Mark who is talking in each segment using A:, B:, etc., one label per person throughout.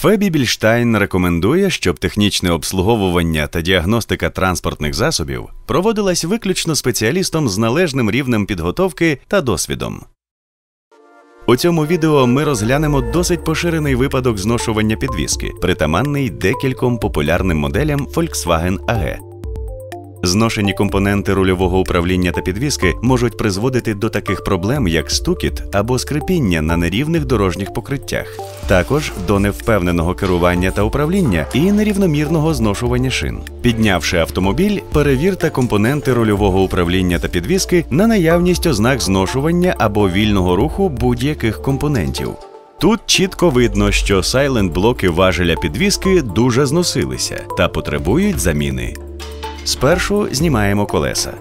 A: Фебі Більштайн рекомендує, щоб технічне обслуговування та діагностика транспортних засобів проводилась виключно спеціалістом з належним рівнем підготовки та досвідом. У цьому відео ми розглянемо досить поширений випадок зношування підвіски, притаманний декільком популярним моделям Volkswagen AG. Зношені компоненти рульового управління та підвіски можуть призводити до таких проблем, як стукіт або скрипіння на нерівних дорожніх покриттях, також до невпевненого керування та управління і нерівномірного зношування шин. Піднявши автомобіль, перевірте компоненти рульового управління та підвіски на наявність ознак зношування або вільного руху будь-яких компонентів. Тут чітко видно, що сайлент блоки важеля підвіски дуже зносилися та потребують заміни. Спершу знімаємо колеса.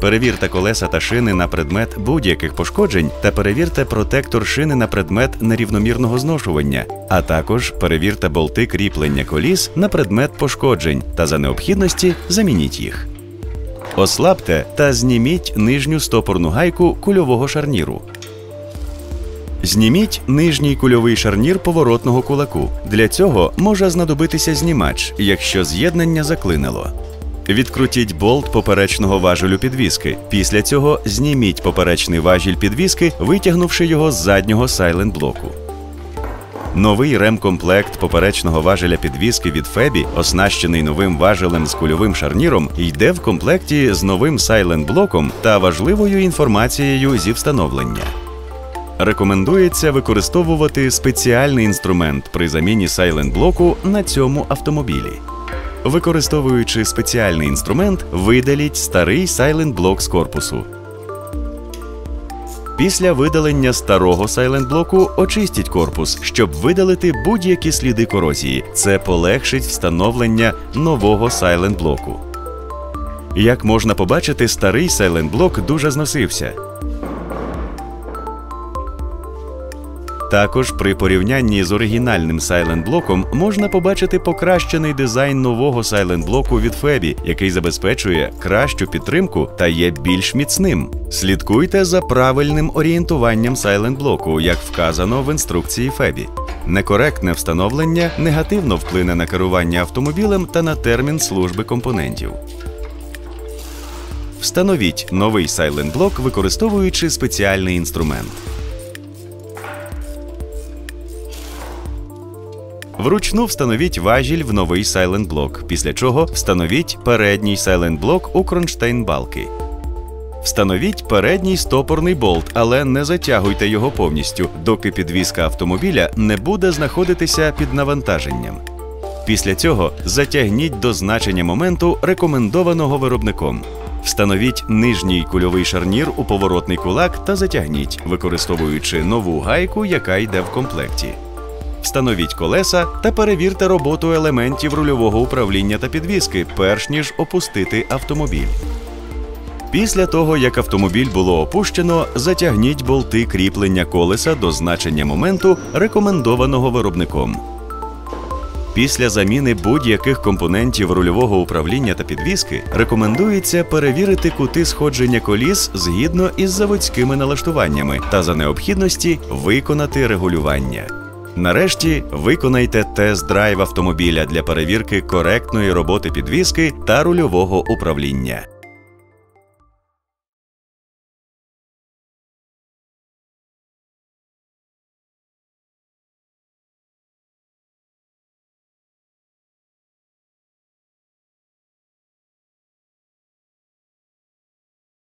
A: Перевірте колеса та шини на предмет будь-яких пошкоджень та перевірте протектор шини на предмет нерівномірного зношування, а також перевірте болти кріплення коліс на предмет пошкоджень та за необхідності замініть їх. Ослабте та зніміть нижню стопорну гайку кульового шарніру. Зніміть нижній кульовий шарнір поворотного кулаку. Для цього може знадобитися знімач, якщо з'єднання заклинило. Відкрутіть болт поперечного важелю підвіски. Після цього зніміть поперечний важіль підвіски, витягнувши його з заднього сайлент блоку. Новий ремкомплект поперечного важеля підвіски від Фебі, оснащений новим важелем з кульовим шарніром, йде в комплекті з новим сайлент блоком та важливою інформацією зі встановлення. Рекомендується використовувати спеціальний інструмент при заміні сайлент блоку на цьому автомобілі. Використовуючи спеціальний інструмент, видаліть старий сайлент блок з корпусу. Після видалення старого сайлент блоку очистіть корпус, щоб видалити будь-які сліди корозії. Це полегшить встановлення нового сайлент блоку. Як можна побачити, старий сайлент блок дуже зносився. Також при порівнянні з оригінальним Silent блоком можна побачити покращений дизайн нового Silent блоку від Фебі, який забезпечує кращу підтримку та є більш міцним. Слідкуйте за правильним орієнтуванням Silent блоку, як вказано в інструкції Фебі. Некоректне встановлення негативно вплине на керування автомобілем та на термін служби компонентів. Встановіть новий Silent блок, використовуючи спеціальний інструмент. Вручну встановіть важіль в новий Silent блок, після чого встановіть передній Silent блок у кронштейн балки. Встановіть передній стопорний болт, але не затягуйте його повністю, доки підвізка автомобіля не буде знаходитися під навантаженням. Після цього затягніть до значення моменту, рекомендованого виробником. Встановіть нижній кульовий шарнір у поворотний кулак та затягніть, використовуючи нову гайку, яка йде в комплекті. Встановіть колеса та перевірте роботу елементів рульового управління та підвіски, перш ніж опустити автомобіль. Після того, як автомобіль було опущено, затягніть болти кріплення колеса до значення моменту, рекомендованого виробником. Після заміни будь-яких компонентів рульового управління та підвіски рекомендується перевірити кути сходження коліс згідно із заводськими налаштуваннями та за необхідності виконати регулювання. Нарешті виконайте тест-драйв автомобіля для перевірки коректної роботи підвіски та рульового управління.